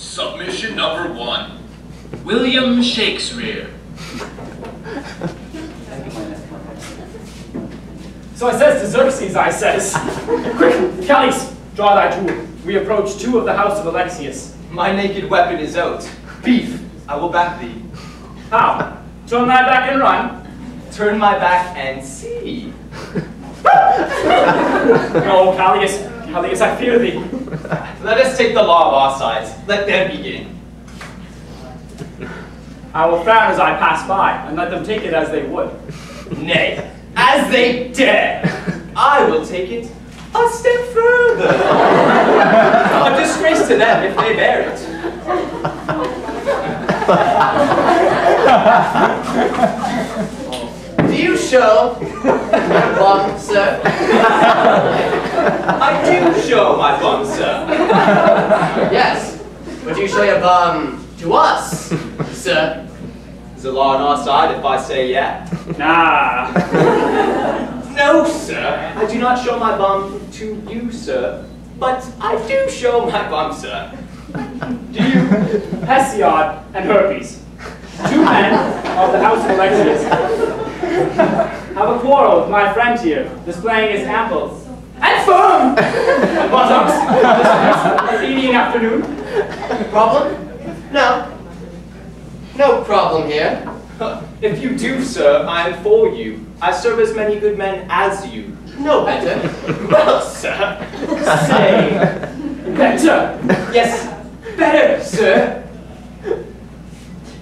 Submission number one. William Shakespeare. So I says to Xerxes, I says, Quick, Callias, draw thy tool. We approach two of the house of Alexius. My naked weapon is out. Beef, I will back thee. How? Turn thy back and run. Turn my back and see. No, Callias, Callias, I fear thee. Let us take the law of our sides. Let them begin. I will frown as I pass by, and let them take it as they would. Nay, as they dare, I will take it a step further. a disgrace to them if they bear it. Do you show bum, sir? I do show my bum, sir. Yes. But do you show your bum to us, sir? Is the law on our side if I say yeah? Nah. No, sir. I do not show my bum to you, sir. But I do show my bum, sir. Do you, Hesiod and Herpes, two men of the house of Alexius, have a quarrel with my friend here, displaying his apples and firm bottoms this evening afternoon? Problem? No. No problem here. If you do, sir, I am for you. I serve as many good men as you. No better. Well, sir, Say, better. yes, better, sir.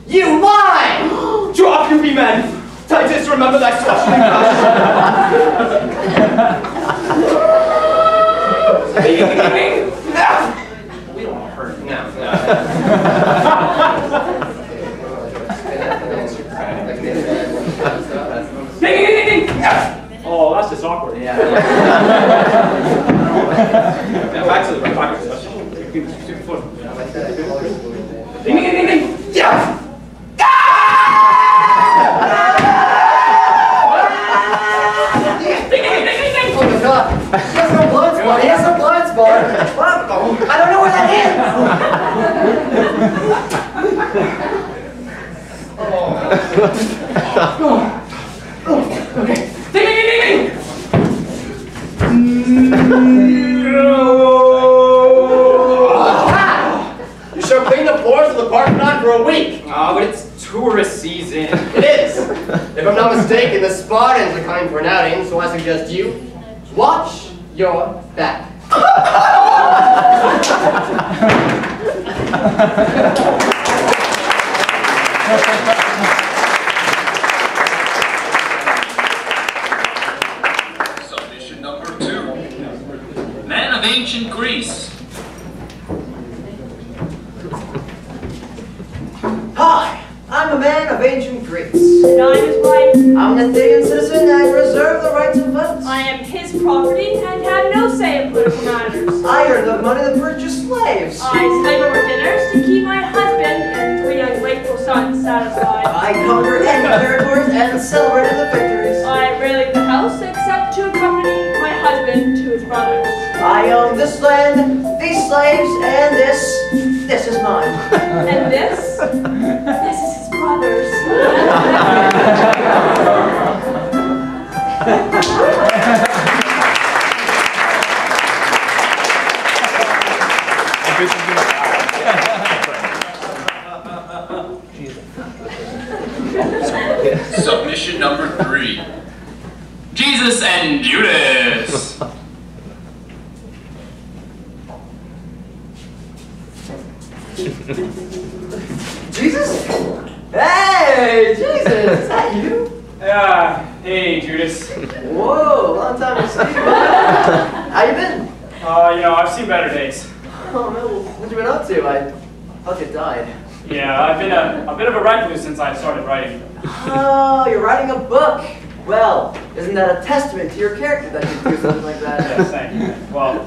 You lie! Drop you, be men. Titus, remember thy swashing We don't want to hurt. No, no. Ding, ding, ding, ding. Oh, that's just awkward. Yeah. Now back to the back to the Ding, ding, ding, ding. Yeah. Ding, ding, ding, ding, ding. Oh my god. He has no blind spot. He has no blind spot. What? I don't know where that is. Ding, ding, ding, ding, ding. You should clean the floors of the Parthenon for a week. Ah, but it's tourist season. It is. If I'm not mistaken, the Spartans are coming for an outing, so I suggest you watch your back. Submission number two. Man of ancient Greece. Hi, I'm a man of ancient Greece. And I'm his wife. I'm an Athenian citizen and reserve the right to vote. I am his property and have no say in political matters. I earn the money to purchase slaves. I slave over dinners to keep my husband and three ungrateful sons satisfied. I conquer enemy territories and celebrate the victories. I rarely the house except to accompany my husband to his brothers. I own this land, these slaves, and this, this is mine. And? This Submission number three. Jesus and Judas. Jesus? Hey, Jesus, is that you? Yeah, hey, Judas. Whoa, long time no see, man. How you been? Uh, you know, I've seen better days. Oh man, what you been up to? I thought you died. Yeah, I've been a, a bit of a recluse since I started writing. Oh, you're writing a book. Well, isn't that a testament to your character that you do something like that? Yes, thank you. Well,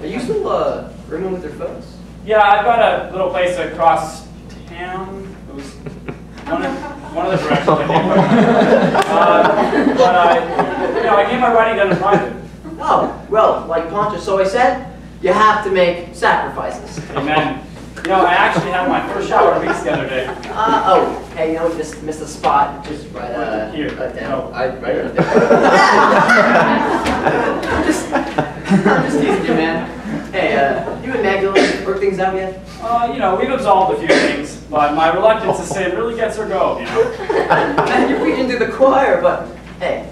Are you still uh, rooming with your folks? yeah, I've got a little place across town. It was one of, one of the directions I came from. Uh, but I, you know, I get my writing done in private. Oh, well, like Pontius always said, you have to make sacrifices. Amen. You know, I actually had my first shower of weeks the other day. Uh, oh, hey, you know, just missed a spot. Just right uh, Here. right down. No. I, right there. just, I'm just teasing you, man. Hey, uh, you and Magdalene work things out yet? Uh, you know, we've absolved a few things, but my reluctance to sin really gets her go, you know. Man, you're preaching to the choir, but hey,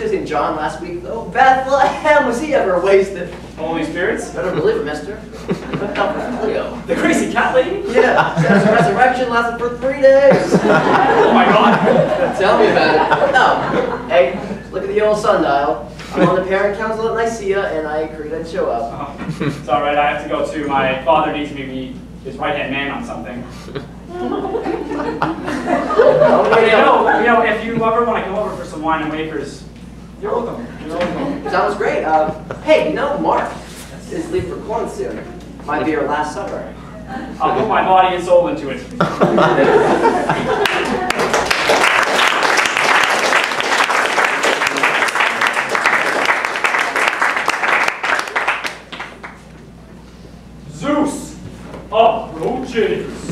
you should have seen John last week, though. Bethlehem, was he ever wasted? Holy spirits? Better believe it, mister. But help with Leo. The crazy cat lady? Yeah, says resurrection lasted for three days. Oh my god. Tell me about it. Oh, hey, look at the old sundial. I'm on the parent council at Nicaea, and I agreed I'd show up. Oh, it's alright, I have to go too. My father needs me to be his right-hand man on something. Oh, But you know, you know, if you ever want to come over for some wine and wafers, you're welcome. You're welcome. Sounds great. Uh, hey, you know, Mark is leaving for Corinth soon. Might be her last supper. I'll put my body and soul into it. Zeus approaches.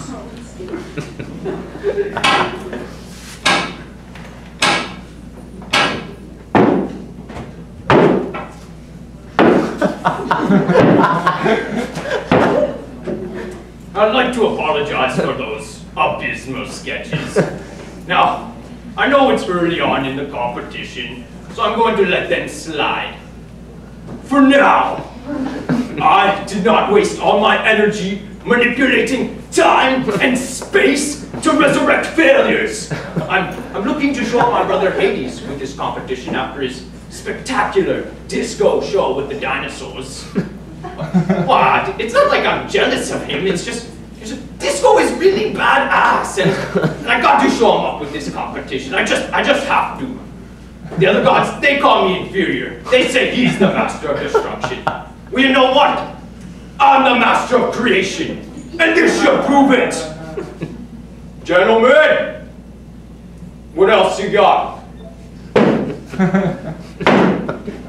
I'd like to apologize for those abysmal sketches. Now, I know it's early on in the competition, so I'm going to let them slide. For now, I did not waste all my energy manipulating time and space to resurrect failures. I'm, I'm looking to show my brother Hades with this competition after his spectacular disco show with the dinosaurs. It's not like I'm jealous of him. It's just, it's just disco is really badass, and, and I got to show him up with this competition. I just, I just have to. The other gods, they call me inferior. They say he's the master of destruction. Well, you know what? I'm the master of creation, and this should prove it. Gentlemen, what else you got?